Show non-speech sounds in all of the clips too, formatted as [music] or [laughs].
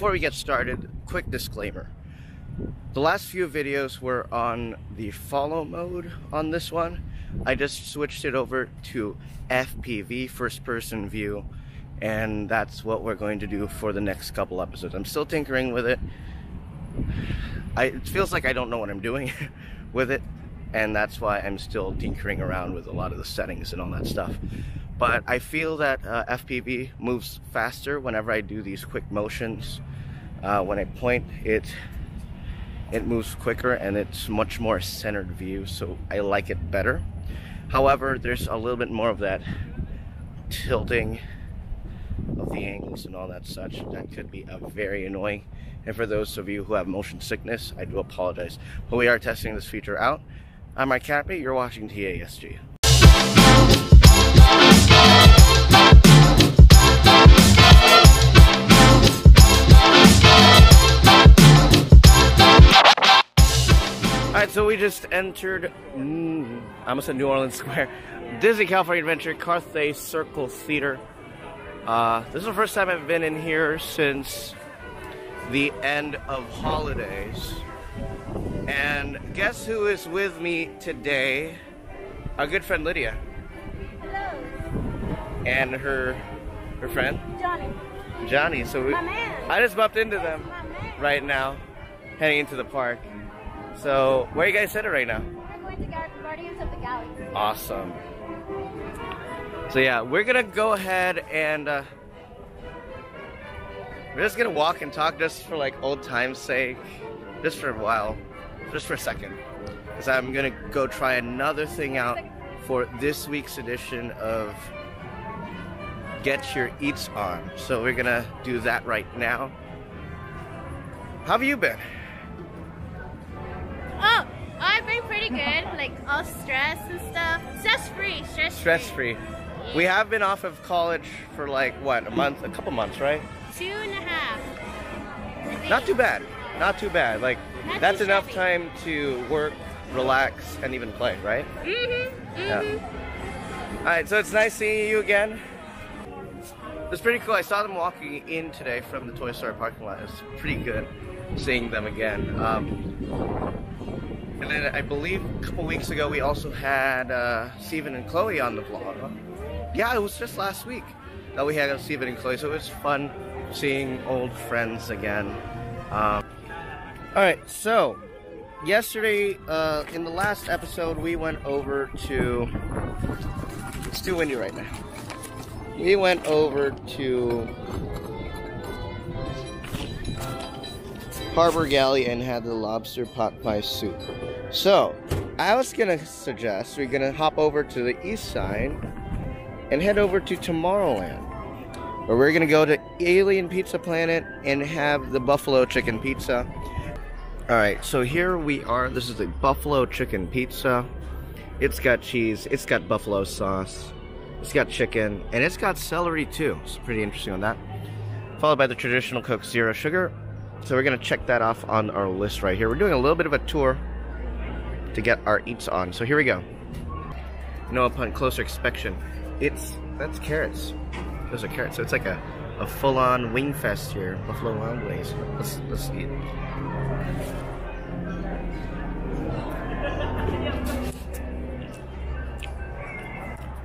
before we get started, quick disclaimer. The last few videos were on the follow mode on this one. I just switched it over to FPV, first person view, and that's what we're going to do for the next couple episodes. I'm still tinkering with it. I, it feels like I don't know what I'm doing [laughs] with it, and that's why I'm still tinkering around with a lot of the settings and all that stuff. But I feel that uh, FPV moves faster whenever I do these quick motions. Uh, when I point, it it moves quicker and it's much more centered view, so I like it better. However, there's a little bit more of that tilting of the angles and all that such. That could be a very annoying. And for those of you who have motion sickness, I do apologize. But we are testing this feature out. I'm Mike Cappy, you're watching TASG. We just entered, mm, I almost said New Orleans Square, Disney California Adventure, Carthay Circle Theater. Uh, this is the first time I've been in here since the end of holidays. And guess who is with me today? Our good friend Lydia. Hello. And her her friend? Johnny. Johnny. So we. I just bumped into them right now, heading into the park. So where are you guys headed right now? We're going to Guardians of the Galaxy. Awesome. So yeah, we're gonna go ahead and uh, we're just gonna walk and talk just for like old time's sake, just for a while, just for a second, because I'm gonna go try another thing out for this week's edition of Get Your Eats On. So we're gonna do that right now. How have you been? All stress and stuff. Stress free. Stress free. Stress free. We have been off of college for like what a month, a couple months, right? Two and a half. Not too bad. Not too bad. Like Not that's enough time to work, relax, and even play, right? Mm-hmm. Yeah. Mm-hmm. All right. So it's nice seeing you again. It's pretty cool. I saw them walking in today from the Toy Story parking lot. It's pretty good seeing them again. Um, and then I believe a couple weeks ago we also had uh, Steven and Chloe on the vlog. Yeah, it was just last week that we had Steven and Chloe, so it was fun seeing old friends again. Um, all right, so yesterday uh, in the last episode we went over to. It's too windy right now. We went over to Harbor Galley and had the lobster pot pie soup. So, I was gonna suggest we're gonna hop over to the east side and head over to Tomorrowland. Where we're gonna go to Alien Pizza Planet and have the buffalo chicken pizza. Alright, so here we are. This is a buffalo chicken pizza. It's got cheese, it's got buffalo sauce, it's got chicken, and it's got celery too. It's pretty interesting on that. Followed by the traditional Coke Zero Sugar. So we're gonna check that off on our list right here. We're doing a little bit of a tour to get our eats on. So here we go. You know, upon closer inspection, it's that's carrots. Those are carrots. So it's like a, a full-on wing fest here. Buffalo Wild Wings. Let's let's eat.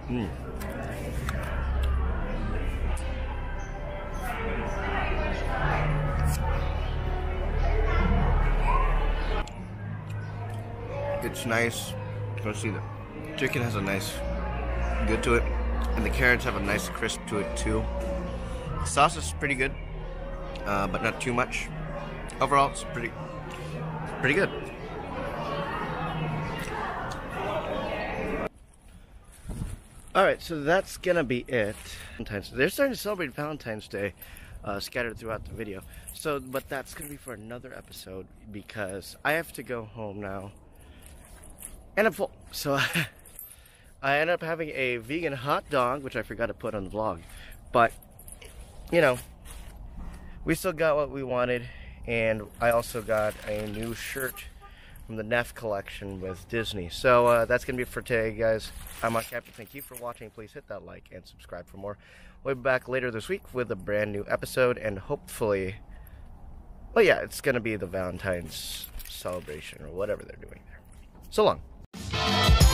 Mm. It's nice. Let's see the chicken has a nice good to it, and the carrots have a nice crisp to it too. The sauce is pretty good, uh, but not too much. Overall, it's pretty pretty good. All right, so that's gonna be it. Valentine's. They're starting to celebrate Valentine's Day, uh, scattered throughout the video. So, but that's gonna be for another episode because I have to go home now, and I'm full. So, [laughs] I ended up having a vegan hot dog, which I forgot to put on the vlog, but you know, we still got what we wanted, and I also got a new shirt from the Neff collection with Disney. So uh, that's gonna be for today, guys. I'm Mark Captain. Thank you for watching. Please hit that like and subscribe for more. We'll be back later this week with a brand new episode, and hopefully, But yeah, it's gonna be the Valentine's celebration or whatever they're doing there. So long. Thank you.